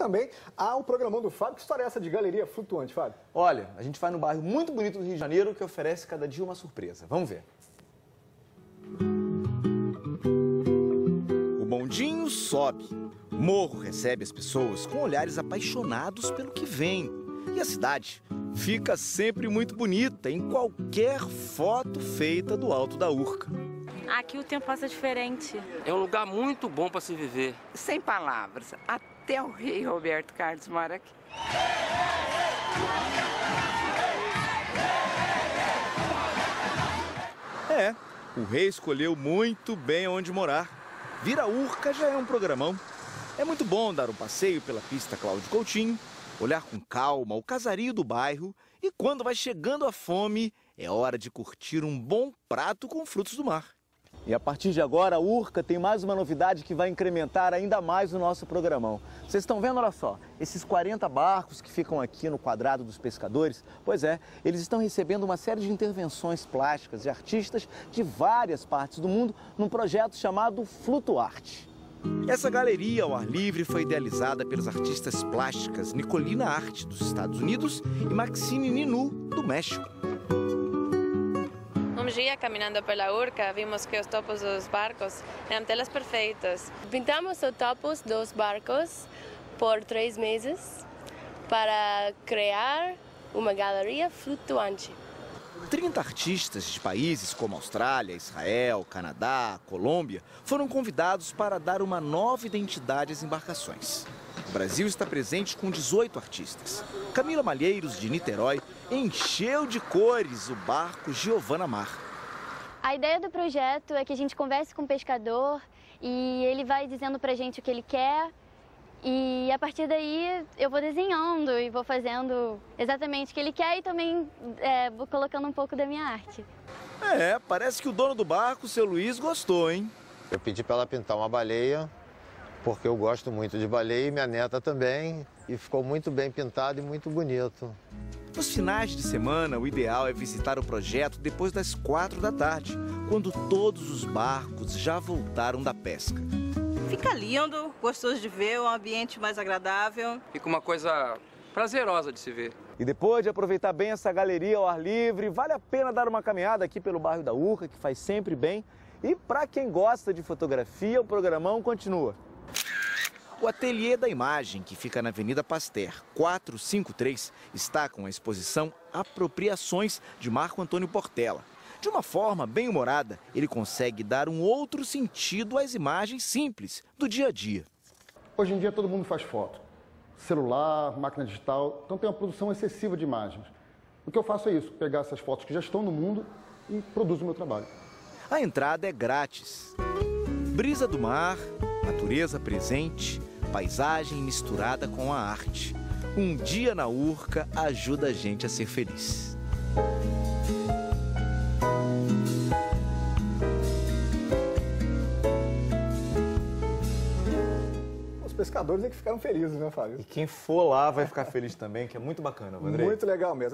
também ao programão do Fábio. Que história é essa de galeria flutuante, Fábio? Olha, a gente vai num bairro muito bonito do Rio de Janeiro que oferece cada dia uma surpresa. Vamos ver. O bondinho sobe. O morro recebe as pessoas com olhares apaixonados pelo que vem. E a cidade fica sempre muito bonita em qualquer foto feita do alto da Urca. Aqui o tempo passa diferente. É um lugar muito bom para se viver. Sem palavras, até o rei Roberto Carlos mora aqui. É, o rei escolheu muito bem onde morar. Vira Urca já é um programão. É muito bom dar um passeio pela pista Cláudio Coutinho, olhar com calma o casario do bairro e quando vai chegando a fome, é hora de curtir um bom prato com frutos do mar. E a partir de agora, a Urca tem mais uma novidade que vai incrementar ainda mais o nosso programão. Vocês estão vendo, olha só, esses 40 barcos que ficam aqui no quadrado dos pescadores? Pois é, eles estão recebendo uma série de intervenções plásticas de artistas de várias partes do mundo num projeto chamado Flutuarte. Essa galeria ao ar livre foi idealizada pelas artistas plásticas Nicolina Arte, dos Estados Unidos, e Maxine Ninu, do México. Um dia, caminhando pela Urca, vimos que os topos dos barcos eram telas perfeitas. Pintamos os topos dos barcos por três meses para criar uma galeria flutuante. 30 artistas de países como Austrália, Israel, Canadá, Colômbia foram convidados para dar uma nova identidade às embarcações. O Brasil está presente com 18 artistas. Camila Malheiros, de Niterói, encheu de cores o barco Giovana Mar. A ideia do projeto é que a gente converse com o pescador e ele vai dizendo pra gente o que ele quer e a partir daí eu vou desenhando e vou fazendo exatamente o que ele quer e também é, vou colocando um pouco da minha arte. É, parece que o dono do barco, seu Luiz, gostou, hein? Eu pedi para ela pintar uma baleia, porque eu gosto muito de baleia e minha neta também, e ficou muito bem pintado e muito bonito. Nos finais de semana, o ideal é visitar o projeto depois das quatro da tarde, quando todos os barcos já voltaram da pesca. Fica lindo, gostoso de ver, um ambiente mais agradável. Fica uma coisa prazerosa de se ver. E depois de aproveitar bem essa galeria ao ar livre, vale a pena dar uma caminhada aqui pelo bairro da Urca, que faz sempre bem. E para quem gosta de fotografia, o programão continua. O Ateliê da Imagem, que fica na Avenida Pasteur 453, está com a exposição Apropriações de Marco Antônio Portela. De uma forma bem humorada, ele consegue dar um outro sentido às imagens simples do dia a dia. Hoje em dia todo mundo faz foto. Celular, máquina digital, então tem uma produção excessiva de imagens. O que eu faço é isso, pegar essas fotos que já estão no mundo e produzo o meu trabalho. A entrada é grátis. Brisa do mar, natureza presente, paisagem misturada com a arte. Um dia na Urca ajuda a gente a ser feliz. Os pescadores é que ficaram felizes, né, Fábio? E quem for lá vai ficar feliz também, que é muito bacana, Vandrei. Muito legal mesmo.